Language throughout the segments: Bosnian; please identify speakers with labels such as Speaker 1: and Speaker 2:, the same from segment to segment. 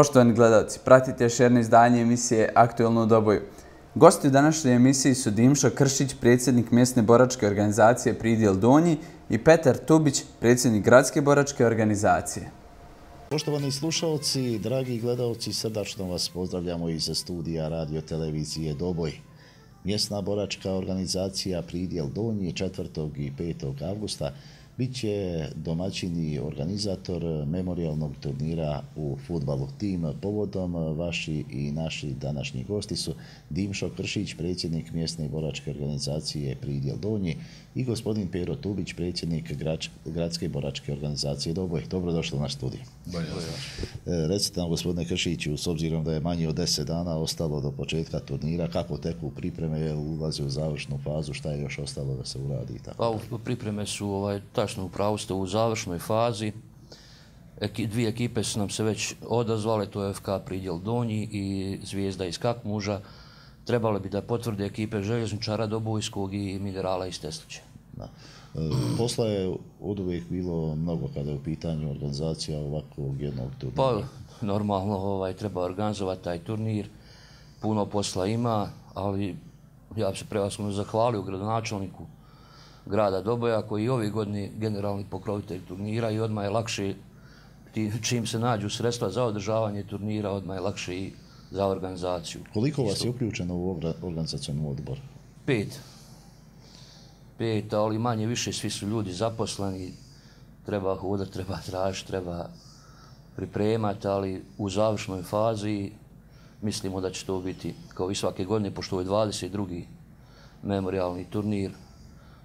Speaker 1: Poštovani gledalci, pratite još jedno izdanje emisije Aktuelno u doboju. Gosti u današnjoj emisiji su Dimšo Kršić, predsjednik mjesne boračke organizacije Pridjel Donji i Petar Tubić, predsjednik gradske boračke organizacije.
Speaker 2: Poštovani slušalci, dragi gledalci, srdačno vas pozdravljamo iz studija radio televizije Doboj. Mjesna boračka organizacija Pridjel Donji 4. i 5. augusta Biće domaćini organizator memorialnog turnira u futbalu. Tim povodom vaši i naši današnji gosti su Dimšo Kršić, predsjednik mjesne boračke organizacije Pridjel Donji i gospodin Pero Tubić, predsjednik gradske boračke organizacije Doboj. Dobrodošli u naš studij.
Speaker 3: Bolje
Speaker 2: e, Recite nam, gospodine Kršiću, s obzirom da je manje od deset dana ostalo do početka turnira, kako teku pripreme, je ulazi u završnu fazu, šta je još ostalo da se uradi?
Speaker 3: Tako? Pa, pripreme su ovaj, tačno upravo ste u završnoj fazi. Eki, dvije ekipe su nam se već odazvale, to je FK Pridjel Donji i Zvijezda iz Kakmuža. Trebale bi da potvrde ekipe Željezničara Dobojskog i Minerala iz Teslića. Da.
Speaker 2: E, posla je od uvijek bilo mnogo kada je u pitanju organizacija ovakvog jednog turnira.
Speaker 3: Pa, normalno ovaj, treba organizovati taj turnir. Puno posla ima, ali ja bi se prevasno zahvalio gradonačelniku grada Doboja, koji je ovi godini generalni pokrovitelj turnira i odmah je lakše, čim se nađu sredstva za održavanje turnira, odmah je lakše i za organizaciju.
Speaker 2: Koliko vas je uključeno u organizacijonu odbor?
Speaker 3: Pet. Pet, ali manje više svi su ljudi zaposleni, treba hodati, treba tražiti, treba pripremati, ali u završnoj fazi mislimo da će to biti kao i svake godine, pošto je 22. memorialni turnir,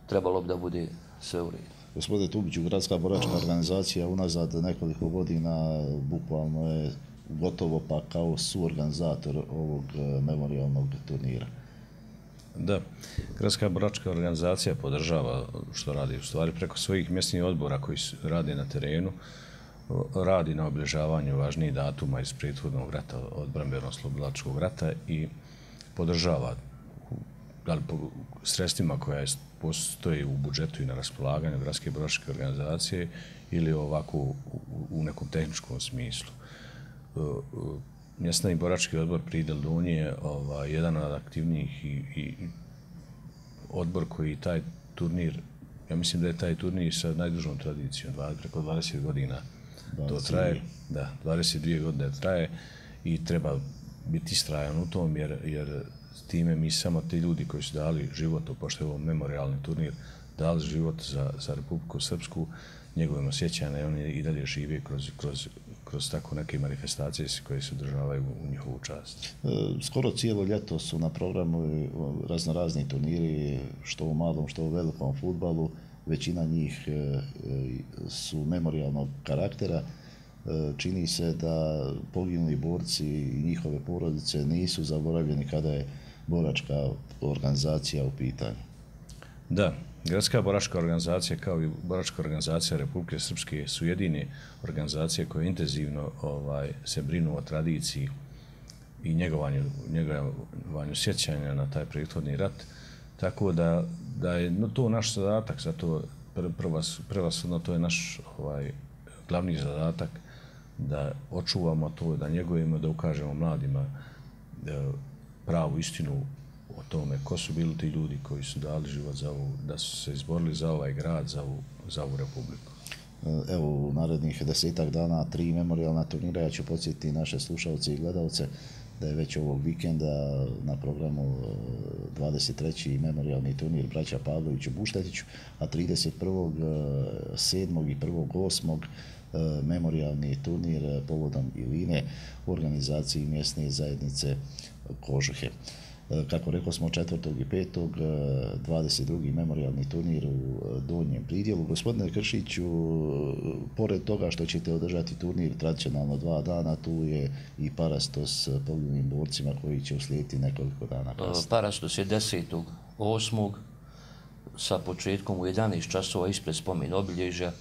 Speaker 3: trebalo bi da bude sve u redu.
Speaker 2: Gospode Tubiću, Gradska boračka organizacija unazad nekoliko godina bukvalno je gotovo pa kao suorganizator ovog eh, memorialnog turnira.
Speaker 4: Da, Gradska boračka organizacija podržava što radi u stvari preko svojih mjesnih odbora koji radi na terenu, radi na obilježavanju važnijih datuma iz prethodnog rata, od Brambeno-Slobodlačkog rata i podržava da li po sredstvima koja postoje postoji u budžetu i na raspolaganju gradske boračke organizacije ili ovako u, u nekom tehničkom smislu. Mjesna i borački odbor Pridel Dunje je ovaj, jedan od aktivnijih i, i odbor koji taj turnir, ja mislim da je taj turnir sa najdužom tradicijom, dva, preko 20 godina to traje, da, 22 godine traje i treba biti strajan u tom jer, jer time mi samo ti ljudi koji su dali život, pošto je ovo memorialni turnir, dali život za, za Republiku Srpsku, njegovim osjećanjem, oni i dalje žive kroz, kroz, kroz tako neke manifestacije koje se održavaju u njihovu čast.
Speaker 2: E, skoro cijelo ljeto su na programu razno razni turniri, što u malom, što u velikom futbalu. Većina njih e, su memorialnog karaktera. E, čini se da poginuli borci i njihove porodice nisu zaboravljeni kada je boračka organizacija u pitanju.
Speaker 4: Da, Gradska boračka organizacija kao i boračka organizacija Republike Srpske su jedine organizacije koje intenzivno ovaj se brinu o tradiciji i njegovanju, njegovanju sjećanja na taj prethodni rat. Tako da, da je no, to naš zadatak, zato prevasno to je naš ovaj, glavni zadatak da očuvamo to, da njegujemo, da ukažemo mladima da, pravu istinu o tome ko su bili ti ljudi koji su dali život za ovu, da su se izborili za ovaj grad, za ovu, za ovu republiku.
Speaker 2: E, evo, u narednih desetak dana, tri memorialna turnira, ja ću podsjetiti naše slušalce i gledalce da je već ovog vikenda na programu e, 23. Memorialni turnir Braća Pavlović u Buštetiću, a 31. 7. E, i 1. 8. memorialni turnir povodom Iline u organizaciji mjesne zajednice kožuhe. E, kako rekao smo, četvrtog i petog, 22. E, memorialni turnir u e, Donjem pridjelu. Gospodine Kršiću, pored toga što ćete održati turnir tradicionalno dva dana, tu je i Parastos poginulim borcima koji će uslijediti nekoliko dana kasnije.
Speaker 3: Parastos je 10. 8. sa početkom u 11 časova ispred spomen obilježja,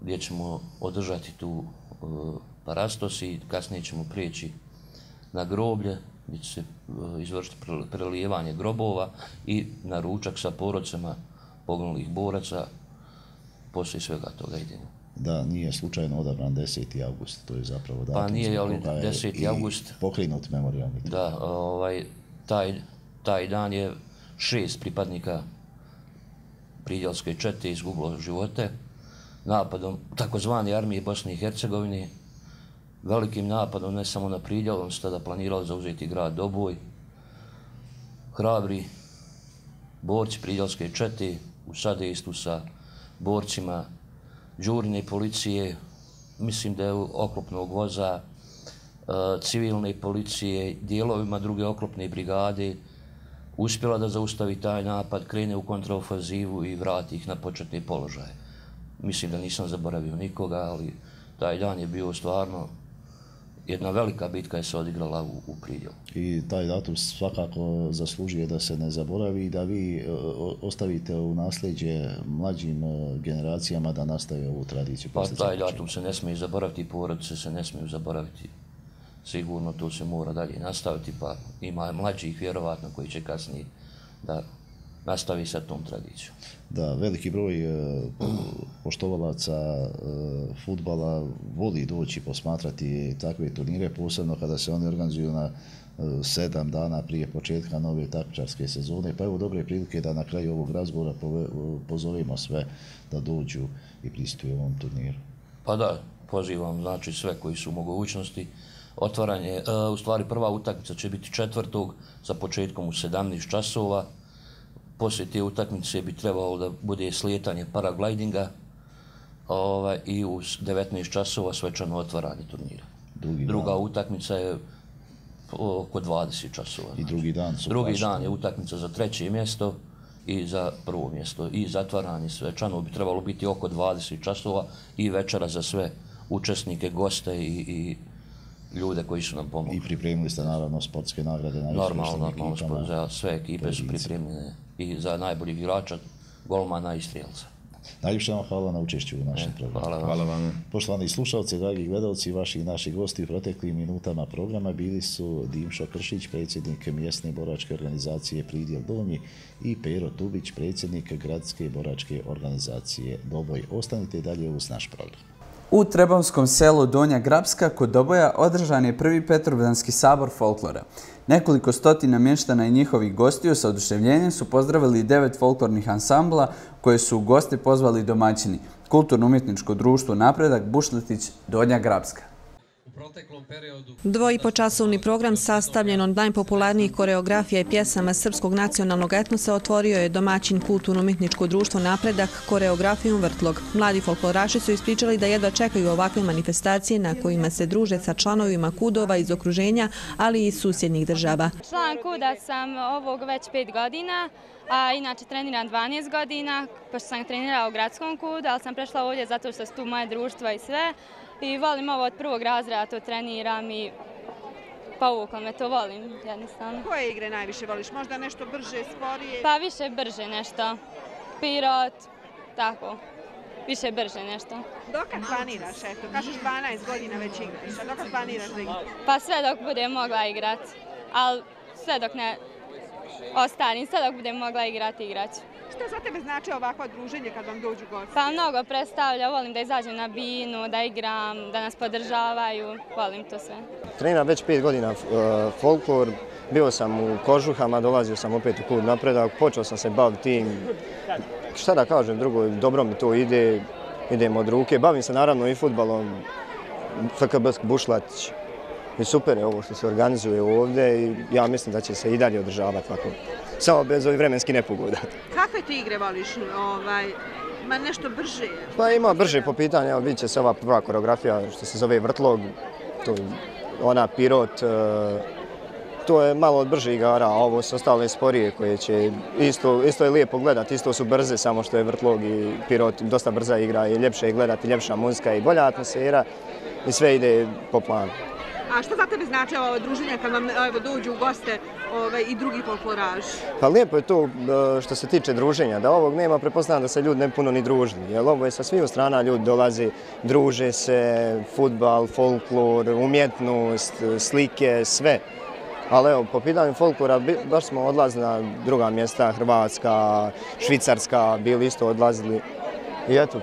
Speaker 3: gdje ćemo održati tu Parastos i kasnije ćemo prijeći na groblje gdje će se e, izvršiti prelijevanje grobova i na ručak sa porodcama poginulih boraca, poslije svega toga idemo.
Speaker 2: da nije slučajno odabran 10. august, to je zapravo datum.
Speaker 3: Pa nije, ali
Speaker 2: koga je
Speaker 3: 10.
Speaker 2: i
Speaker 3: august.
Speaker 2: Pokrenut memorialni.
Speaker 3: Da, ovaj, taj, taj dan je šest pripadnika Pridjelske čete izgubilo živote napadom takozvane armije Bosne i Hercegovine, velikim napadom ne samo na priljavom, on se tada planirao zauzeti grad Doboj. Hrabri borci priljavske čete u sadejstvu sa borcima džurne policije, mislim da je oklopnog voza, e, civilne policije, dijelovima druge oklopne brigade, uspjela da zaustavi taj napad, krene u kontraofazivu i vrati ih na početni položaj. Mislim da nisam zaboravio nikoga, ali taj dan je bio stvarno jedna velika bitka je se odigrala u, u Pridjelu.
Speaker 2: I taj datum svakako zaslužuje da se ne zaboravi i da vi e, o- ostavite u nasljeđe mlađim e, generacijama da nastave ovu tradiciju.
Speaker 3: Pa taj datum se ne smije zaboraviti, porodice se ne smiju zaboraviti. Sigurno to se mora dalje nastaviti, pa ima mlađih vjerovatno koji će kasnije da nastavi sa tom tradicijom.
Speaker 2: Da, veliki broj e, poštovalaca e, futbala voli doći posmatrati takve turnire, posebno kada se oni organizuju na e, sedam dana prije početka nove takmičarske sezone. Pa evo dobre prilike da na kraju ovog razgovora pozovemo sve da dođu i pristuju ovom turniru.
Speaker 3: Pa da, pozivam znači sve koji su u mogućnosti. Otvaranje, e, u stvari prva utakmica će biti četvrtog sa početkom u 17 časova. Poslije te utakmice bi trebalo da bude slijetanje paraglidinga ovaj, i u 19 časova svečano otvaranje turnira.
Speaker 2: Drugi
Speaker 3: Druga
Speaker 2: dan.
Speaker 3: utakmica je oko 20 časova.
Speaker 2: I drugi dan su
Speaker 3: Drugi
Speaker 2: baš-
Speaker 3: dan je utakmica za treće mjesto i za prvo mjesto. I zatvaranje svečano bi trebalo biti oko 20 časova i večera za sve učesnike, goste i, i ljude koji su nam pomogli.
Speaker 2: I pripremili ste naravno sportske nagrade na
Speaker 3: Normalno, normalno, za sve ekipe su pripremljene i za najboljeg igrača, golmana i strijelca.
Speaker 2: Najljepše vam hvala na učešću u našem programu.
Speaker 3: Hvala vam.
Speaker 4: Hvala vam.
Speaker 2: Poštovani slušalci, dragi gledalci, vaši i naši gosti u proteklim minutama programa bili su Dimšo Kršić, predsjednik mjesne boračke organizacije Pridjel Donji i Pero Tubić, predsjednik gradske boračke organizacije Doboj. Ostanite dalje uz naš program.
Speaker 1: U Trebovskom selu Donja Grabska kod Doboja održan je prvi Petrovdanski sabor folklora. Nekoliko stotina mještana i njihovih gostiju sa oduševljenjem su pozdravili devet folklornih ansambla koje su u goste pozvali domaćini. Kulturno-umjetničko društvo Napredak Bušletić Donja Grabska.
Speaker 5: Dvojipočasovni program sastavljen od najpopularnijih koreografija i pjesama srpskog nacionalnog etnosa otvorio je domaćin kulturno-umjetničko društvo Napredak koreografijom Vrtlog. Mladi folkloraši su ispričali da jedva čekaju ovakve manifestacije na kojima se druže sa članovima kudova iz okruženja, ali i iz susjednih država.
Speaker 6: Član kuda sam ovog već pet godina, a inače treniram 12 godina, pošto sam trenirala u gradskom kudu, ali sam prešla ovdje zato što su tu moje društva i sve. I volim ovo od prvog razreda, to treniram i povuklo me, to volim jednostavno.
Speaker 7: Koje igre najviše voliš? Možda nešto brže, sporije?
Speaker 6: Pa više brže nešto, pirot, tako, više brže nešto.
Speaker 7: Dokad planiraš, eto, kažeš 12 godina već igraš, a dokad planiraš da igraš?
Speaker 6: Pa sve dok budem mogla igrat, ali sve dok ne ostarim, sve dok budem mogla igrati, igraću.
Speaker 7: Šta za tebe znači ovakva druženje kad vam dođu gosti?
Speaker 6: Pa mnogo predstavlja, volim da izađem na binu, da igram, da nas podržavaju, volim to sve.
Speaker 8: Treniram već pet godina e, folklor, bio sam u kožuhama, dolazio sam opet u klub napredak, počeo sam se baviti tim, šta da kažem drugo, dobro mi to ide, idem od ruke. Bavim se naravno i futbalom, FKB Bušlatić. I super je ovo što se organizuje ovdje i ja mislim da će se i dalje održavati tako. Samo bez ovih vremenskih nepogoda.
Speaker 7: Kakve ti igre voliš? Ovaj, ma nešto brže?
Speaker 8: Pa ima brže po pitanju, evo vidit će se ova prva koreografija što se zove vrtlog, to ona pirot, e, to je malo od brže igara, a ovo su ostale sporije koje će, isto, isto je lijepo gledati, isto su brze, samo što je vrtlog i pirot dosta brza igra i ljepše je gledati, ljepša muzika i bolja atmosfera i sve ide po planu.
Speaker 7: A šta za tebe znači ovo druženje kad vam evo, dođu u goste ovaj, i drugi folkloraž.
Speaker 8: Pa lijepo je to e, što se tiče druženja, da ovog nema, prepostavljam da se ljudi ne puno ni družili, jer ovo je sa svih strana ljudi dolazi, druže se, futbal, folklor, umjetnost, slike, sve. Ali evo, po pitanju folklora, baš smo odlazili na druga mjesta, Hrvatska, Švicarska, bili isto odlazili. I eto,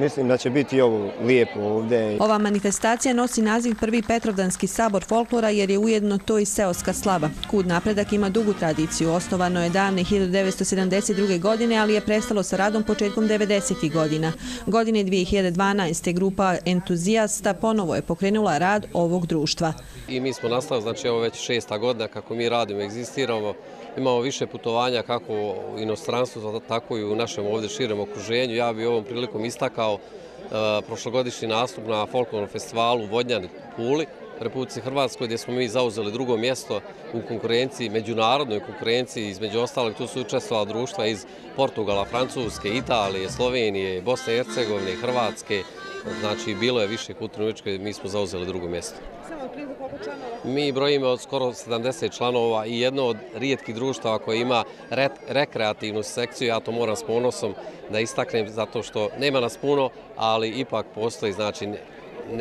Speaker 8: mislim da će biti ovo lijepo ovdje.
Speaker 5: Ova manifestacija nosi naziv Prvi Petrovdanski sabor folklora jer je ujedno to i seoska slava. Kud napredak ima dugu tradiciju. Osnovano je davne 1972. godine, ali je prestalo sa radom početkom 90. godina. Godine 2012. grupa entuzijasta ponovo je pokrenula rad ovog društva.
Speaker 9: I mi smo nastavili, znači ovo već šesta godina kako mi radimo, egzistiramo, imamo više putovanja kako u inostranstvu, tako i u našem ovdje širem okruženju. Ja bih ovom prilikom istakao e, prošlogodišnji nastup na folklornom festivalu Vodnjani Puli, Republici Hrvatskoj, gdje smo mi zauzeli drugo mjesto u konkurenciji, međunarodnoj konkurenciji, između ostalih tu su učestvala društva iz Portugala, Francuske, Italije, Slovenije, Bosne i Hercegovine, Hrvatske, znači bilo je više kulturno mi smo zauzeli drugo mjesto. Mi brojimo od skoro 70 članova i jedno od rijetkih društava koje ima rekreativnu sekciju, ja to moram s ponosom da istaknem zato što nema nas puno, ali ipak postoji, znači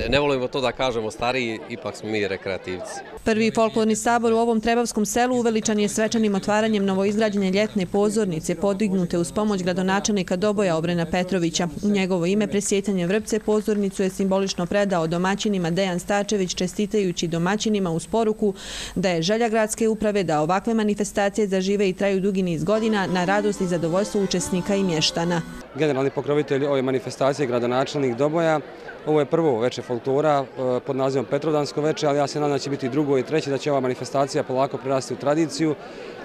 Speaker 9: ne volimo to da kažemo stariji, ipak smo mi rekreativci.
Speaker 5: Prvi folklorni sabor u ovom Trebavskom selu uveličan je svečanim otvaranjem novoizgrađene ljetne pozornice podignute uz pomoć gradonačelnika Doboja Obrena Petrovića. U njegovo ime presjetanje vrpce pozornicu je simbolično predao domaćinima Dejan Stačević čestitajući domaćinima uz poruku da je želja gradske uprave da ovakve manifestacije zažive i traju dugi niz godina na radost i zadovoljstvo učesnika i mještana.
Speaker 10: Generalni pokrovitelj ove manifestacije gradonačelnik Doboja Ovo je prvo veče folklora eh, pod nazivom Petrovdansko veče, ali ja se nadam da će biti drugo i treći da će ova manifestacija polako prerasti u tradiciju.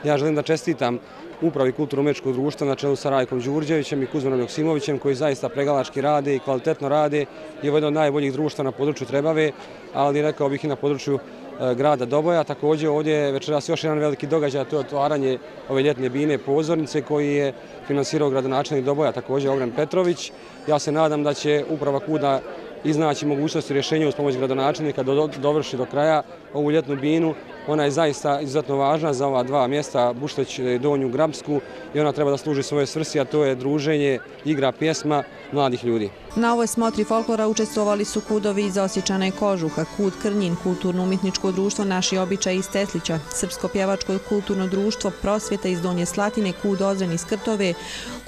Speaker 10: Ja želim da čestitam upravi kulturno-umečkog društva na čelu sa Rajkom Đurđevićem i Kuzmanom Joksimovićem koji zaista pregalački rade i kvalitetno rade i ovo je jedno od najboljih društva na području Trebave, ali rekao bih i na području e, grada Doboja. Također ovdje je večeras još jedan veliki događaj, to je otvaranje ove ljetne bine pozornice koji je finansirao gradonačelnik Doboja, također Ogren Petrović. Ja se nadam da će uprava Kuda iznaći mogućnosti rješenja uz pomoć gradonačelnika da dovrši do kraja ovu ljetnu binu. Ona je zaista izuzetno važna za ova dva mjesta, Bušteć i Donju Grabsku i ona treba da služi svoje svrsi, a to je druženje, igra, pjesma mladih ljudi.
Speaker 5: Na ovoj smotri folklora učestvovali su kudovi iz Osjećana i Kožuha, Kud Krnjin, Kulturno-umjetničko društvo Naši običaj iz Teslića, Srpsko-pjevačko kulturno društvo Prosvjeta iz Donje Slatine, Kud Ozren iz Krtove,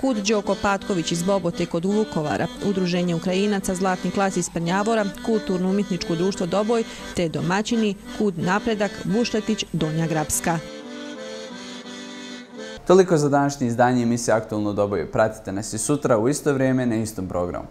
Speaker 5: Kud Đoko Patković iz Bobote kod Vukovara, Udruženje Ukrajinaca, Zlatni klas iz Prnjavora, Kulturno-umjetničko društvo Doboj, te domaćini, Kud Napredak, Buštetić, Donja Grabska.
Speaker 1: Toliko za današnje izdanje emisije Aktualno doboje. Pratite nas i sutra u isto vrijeme na istom programu.